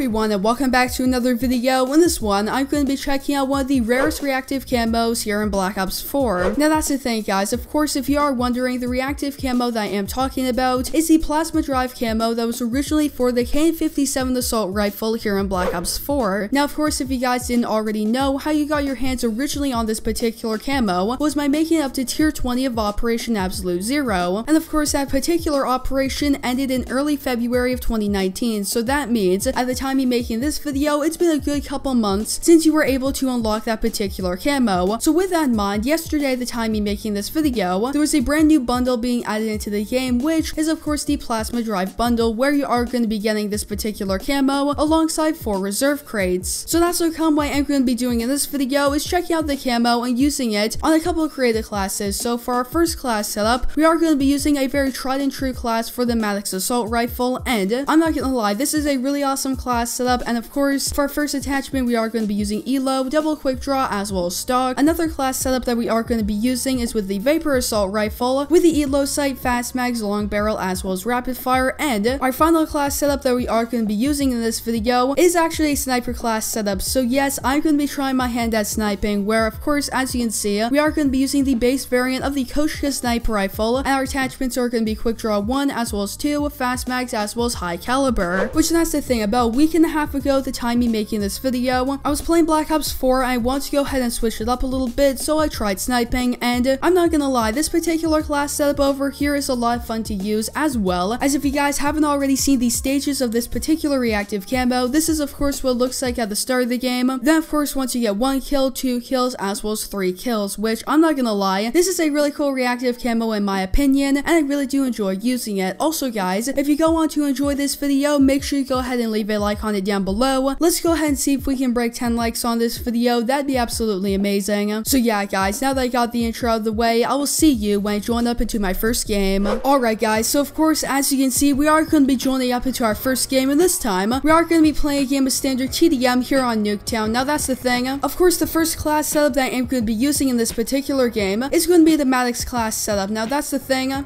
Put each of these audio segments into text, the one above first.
everyone and welcome back to another video. In this one, I'm going to be checking out one of the rarest reactive camos here in Black Ops 4. Now that's the thing guys, of course if you are wondering, the reactive camo that I am talking about is the plasma drive camo that was originally for the KN-57 assault rifle here in Black Ops 4. Now of course if you guys didn't already know, how you got your hands originally on this particular camo was by making it up to tier 20 of Operation Absolute Zero. And of course that particular operation ended in early February of 2019, so that means at the time of making this video, it's been a good couple months since you were able to unlock that particular camo. So with that in mind, yesterday the time of making this video, there was a brand new bundle being added into the game, which is of course the Plasma Drive bundle, where you are going to be getting this particular camo alongside four reserve crates. So that's what come what I'm going to be doing in this video is checking out the camo and using it on a couple of creative classes. So for our first class setup, we are going to be using a very tried and true class for the Maddox Assault Rifle, and I'm not gonna lie, this is a really awesome class setup, and of course, for our first attachment, we are going to be using ELO, double quick draw, as well as stock. Another class setup that we are going to be using is with the Vapor Assault Rifle, with the ELO sight, fast mags, long barrel, as well as rapid fire, and our final class setup that we are going to be using in this video is actually a sniper class setup. So yes, I'm going to be trying my hand at sniping, where of course, as you can see, we are going to be using the base variant of the Koshka sniper rifle, and our attachments are going to be quick draw 1 as well as 2, fast mags as well as high caliber. Which that's the thing, about week and a half ago, the time me making this video, I was playing Black Ops 4, I want to go ahead and switch it up a little bit, so I tried sniping, and uh, I'm not gonna lie, this particular class setup over here is a lot of fun to use, as well as if you guys haven't already seen the stages of this particular reactive camo, this is of course what looks like at the start of the game. Then of course once you get one kill, two kills, as well as three kills, which I'm not gonna lie, this is a really cool reactive camo in my opinion, and I really do enjoy using it. Also guys, if you go on to enjoy this video, make sure you go ahead and leave a like on it down below. Let's go ahead and see if we can break 10 likes on this video, that'd be absolutely amazing. So yeah guys, now that I got the intro out of the way, I will see you when I join up into my first game. Alright guys, so of course as you can see, we are going to be joining up into our first game, and this time, we are going to be playing a game of standard TDM here on Nuketown. Now that's the thing, of course the first class setup that I am going to be using in this particular game is going to be the Maddox class setup. Now that's the thing,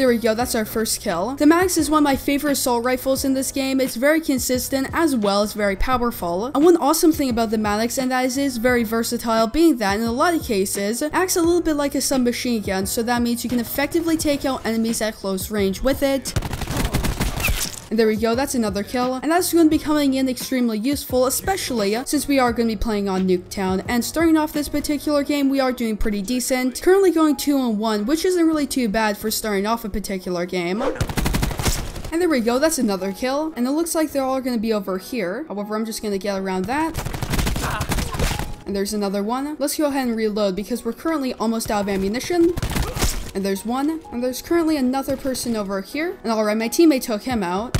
there we go, that's our first kill. The Maddox is one of my favorite assault rifles in this game. It's very consistent as well as very powerful. And one awesome thing about the Maddox and that is it is very versatile, being that in a lot of cases, acts a little bit like a submachine gun, so that means you can effectively take out enemies at close range with it. And there we go, that's another kill. And that's going to be coming in extremely useful, especially uh, since we are going to be playing on Nuketown. And starting off this particular game, we are doing pretty decent. Currently going 2 on 1, which isn't really too bad for starting off a particular game. And there we go, that's another kill. And it looks like they're all going to be over here. However, I'm just going to get around that. And there's another one. Let's go ahead and reload because we're currently almost out of ammunition. And there's one. And there's currently another person over here. And alright, my teammate took him out.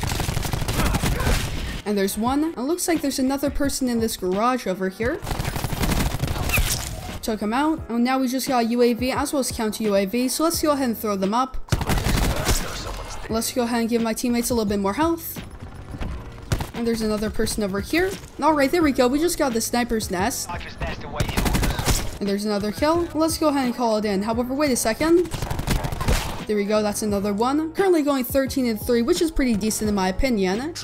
And there's one. And it looks like there's another person in this garage over here. Took him out. And now we just got UAV as well as counter UAV. So let's go ahead and throw them up. Let's go ahead and give my teammates a little bit more health. And there's another person over here. Alright, there we go. We just got the sniper's nest. And there's another kill. Let's go ahead and call it in. However, wait a second. There we go, that's another one. Currently going 13 and 3, which is pretty decent in my opinion.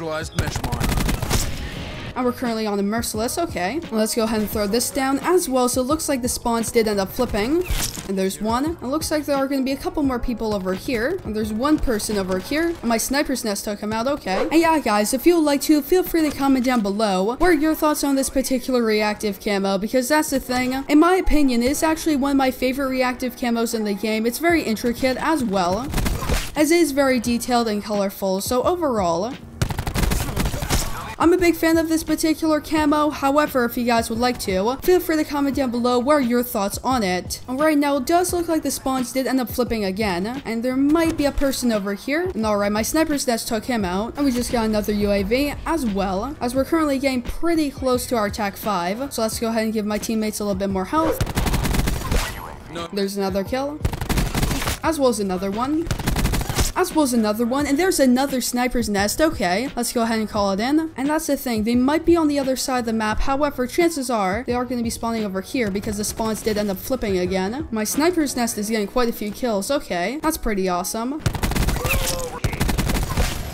And we're currently on the Merciless, okay. Let's go ahead and throw this down as well. So it looks like the spawns did end up flipping. And there's one. It looks like there are going to be a couple more people over here. And there's one person over here. And my sniper's nest took him out, okay. And yeah, guys, if you would like to, feel free to comment down below. What are your thoughts on this particular reactive camo? Because that's the thing. In my opinion, it's actually one of my favorite reactive camos in the game. It's very intricate as well. As it is very detailed and colorful. So overall, I'm a big fan of this particular camo, however, if you guys would like to, feel free to comment down below what are your thoughts on it. Alright, now it does look like the spawns did end up flipping again, and there might be a person over here. And alright, my sniper's nest took him out, and we just got another UAV as well, as we're currently getting pretty close to our attack 5. So let's go ahead and give my teammates a little bit more health. There's another kill, as well as another one as well as another one, and there's another sniper's nest, okay, let's go ahead and call it in, and that's the thing, they might be on the other side of the map, however, chances are, they are going to be spawning over here, because the spawns did end up flipping again. My sniper's nest is getting quite a few kills, okay, that's pretty awesome.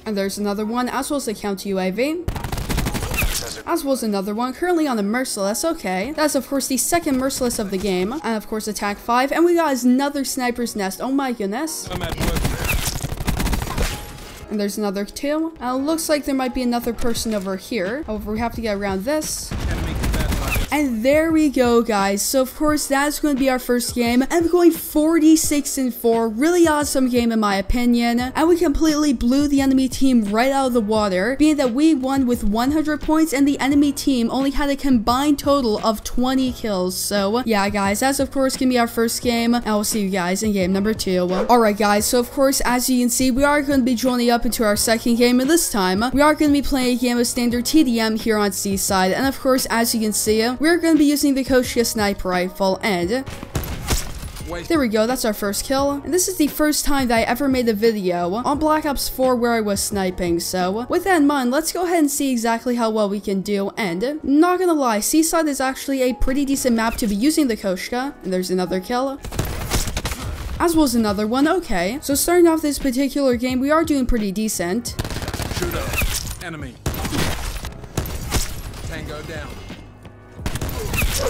And there's another one, as well as the counter UAV. As well as another one, currently on the Merciless, okay. That's of course the second Merciless of the game. And of course attack 5. And we got another Sniper's Nest, oh my goodness. And there's another two. And it looks like there might be another person over here. However, we have to get around this. And there we go, guys. So, of course, that's going to be our first game. I'm going 46 and 4. Really awesome game, in my opinion. And we completely blew the enemy team right out of the water, being that we won with 100 points and the enemy team only had a combined total of 20 kills. So, yeah, guys, that's, of course, going to be our first game. And we'll see you guys in game number two. Alright, guys. So, of course, as you can see, we are going to be joining up into our second game. And this time, we are going to be playing a game of standard TDM here on Seaside. And, of course, as you can see, we're going to be using the Koshka sniper rifle and there we go, that's our first kill. And this is the first time that I ever made a video on Black Ops 4 where I was sniping, so with that in mind, let's go ahead and see exactly how well we can do. And, not gonna lie, Seaside is actually a pretty decent map to be using the Koshka. And there's another kill. As well as another one, okay. So starting off this particular game, we are doing pretty decent. Shooter, enemy. Tango down.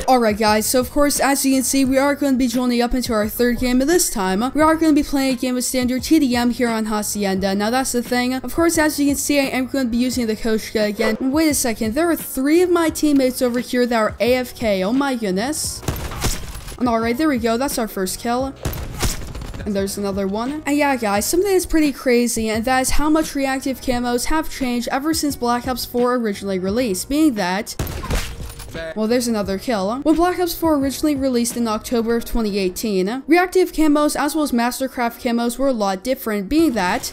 Alright guys, so of course as you can see we are going to be joining up into our third game and this time we are going to be playing a game of standard TDM here on Hacienda. Now that's the thing, of course as you can see I am going to be using the Koshka again. Wait a second, there are three of my teammates over here that are AFK, oh my goodness. Alright, there we go, that's our first kill. And there's another one. And yeah, guys, something that's pretty crazy, and that is how much reactive camos have changed ever since Black Ops 4 originally released, being that well, there's another kill. When Black Ops 4 originally released in October of 2018, reactive camos as well as Mastercraft camos were a lot different, being that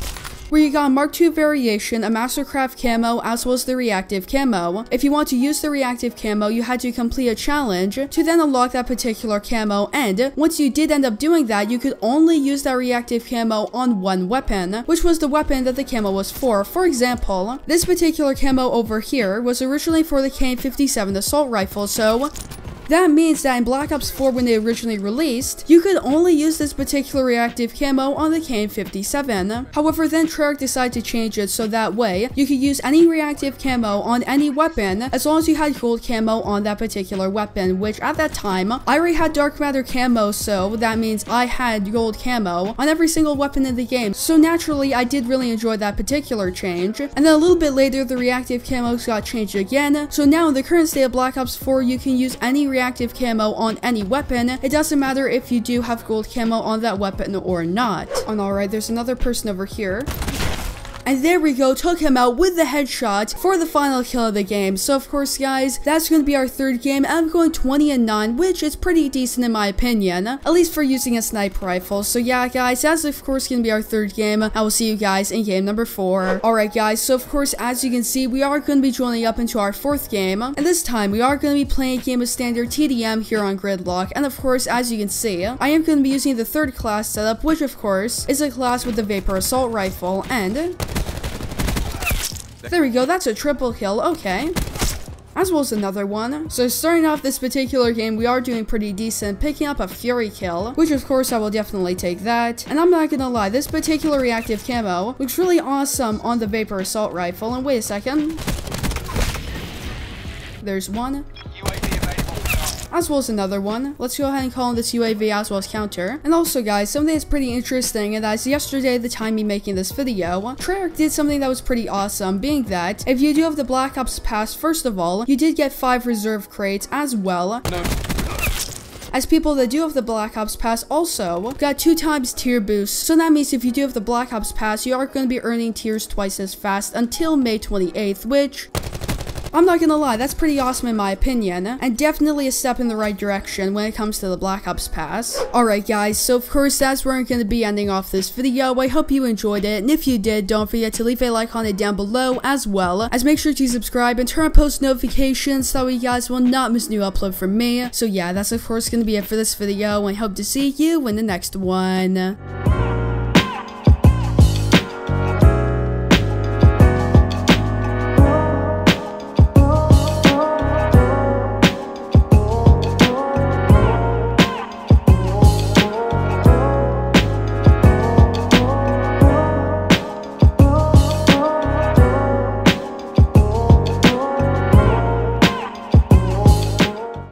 where you got a Mark II variation, a Mastercraft camo, as well as the reactive camo. If you want to use the reactive camo, you had to complete a challenge to then unlock that particular camo, and once you did end up doing that, you could only use that reactive camo on one weapon, which was the weapon that the camo was for. For example, this particular camo over here was originally for the KN-57 assault rifle, so that means that in Black Ops 4 when they originally released, you could only use this particular reactive camo on the KN-57. However, then Treyarch decided to change it so that way, you could use any reactive camo on any weapon as long as you had gold camo on that particular weapon, which at that time, I already had dark matter camo, so that means I had gold camo on every single weapon in the game. So naturally, I did really enjoy that particular change. And then a little bit later, the reactive camos got changed again. So now in the current state of Black Ops 4, you can use any reactive camo on any weapon. It doesn't matter if you do have gold camo on that weapon or not. And alright, there's another person over here. And there we go, took him out with the headshot for the final kill of the game. So of course, guys, that's going to be our third game. I'm going 20 and 9, which is pretty decent in my opinion, at least for using a sniper rifle. So yeah, guys, that's of course going to be our third game. I will see you guys in game number 4. Alright, guys, so of course, as you can see, we are going to be joining up into our fourth game. And this time, we are going to be playing a game of standard TDM here on Gridlock. And of course, as you can see, I am going to be using the third class setup, which of course, is a class with the Vapor Assault Rifle. And there we go, that's a triple kill, okay. As well as another one. So starting off this particular game, we are doing pretty decent, picking up a Fury kill, which of course I will definitely take that. And I'm not gonna lie, this particular reactive camo looks really awesome on the Vapor Assault Rifle. And wait a second. There's one as well as another one. Let's go ahead and call in this UAV as well as counter. And also guys, something that's pretty interesting and that's yesterday the time me making this video, Treyarch did something that was pretty awesome, being that if you do have the Black Ops Pass, first of all, you did get 5 reserve crates as well. No as people that do have the Black Ops Pass also got two times tier boost. So that means if you do have the Black Ops Pass, you are going to be earning tiers twice as fast until May 28th, which I'm not gonna lie, that's pretty awesome in my opinion, eh? and definitely a step in the right direction when it comes to the Black Ops Pass. Alright guys, so of course that's where I'm gonna be ending off this video. I hope you enjoyed it, and if you did, don't forget to leave a like on it down below as well, as make sure to subscribe and turn on post notifications so you guys will not miss new upload from me. So yeah, that's of course gonna be it for this video, and I hope to see you in the next one.